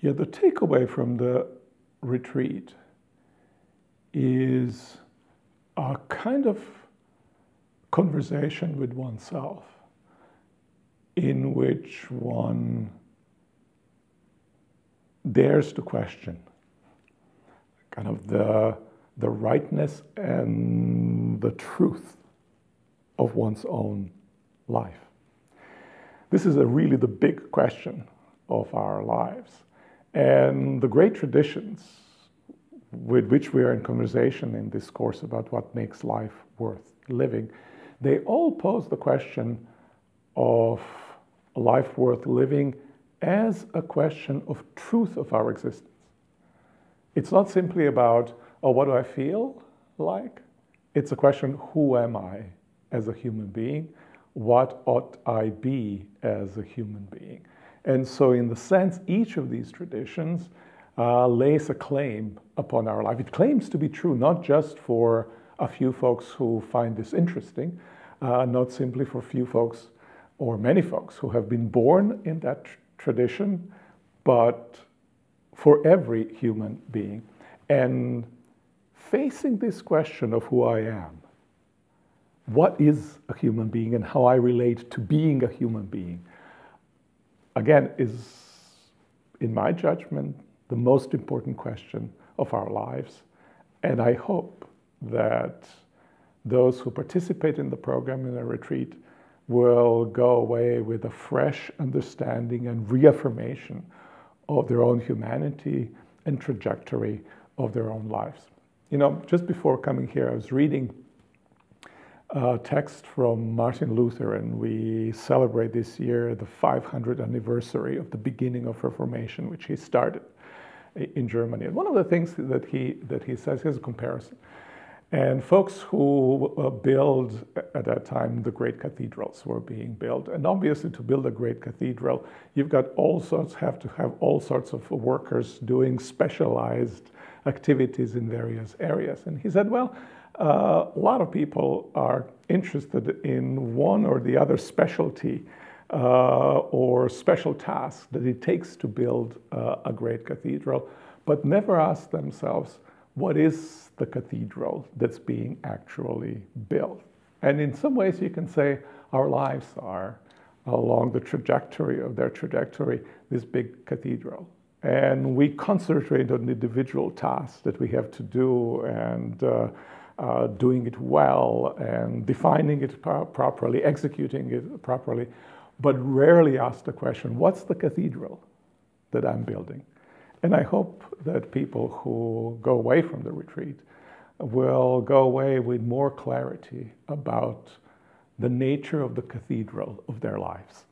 Yeah, the takeaway from the retreat is a kind of conversation with oneself in which one dares to question kind of the, the rightness and the truth of one's own life. This is a really the big question of our lives. And the great traditions with which we are in conversation in this course about what makes life worth living, they all pose the question of life worth living as a question of truth of our existence. It's not simply about, oh, what do I feel like? It's a question, who am I as a human being? What ought I be as a human being? And so, in the sense, each of these traditions uh, lays a claim upon our life. It claims to be true not just for a few folks who find this interesting, uh, not simply for few folks or many folks who have been born in that tr- tradition, but for every human being. And facing this question of who I am, what is a human being and how I relate to being a human being, again, is, in my judgment, the most important question of our lives. And I hope that those who participate in the program in a retreat will go away with a fresh understanding and reaffirmation of their own humanity and trajectory of their own lives. You know, just before coming here, I was reading a text from Martin Luther, and we celebrate this year the 500th anniversary of the beginning of Reformation, which he started in Germany. And one of the things that he that he says is a comparison. And folks who uh, build at that time the great cathedrals were being built. And obviously, to build a great cathedral, you've got all sorts, have to have all sorts of workers doing specialized activities in various areas. And he said, well, uh, a lot of people are interested in one or the other specialty uh, or special task that it takes to build uh, a great cathedral, but never ask themselves, what is the cathedral that's being actually built? And in some ways, you can say our lives are along the trajectory of their trajectory, this big cathedral. And we concentrate on individual tasks that we have to do and uh, uh, doing it well and defining it pro- properly, executing it properly, but rarely ask the question what's the cathedral that I'm building? And I hope that people who go away from the retreat will go away with more clarity about the nature of the cathedral of their lives.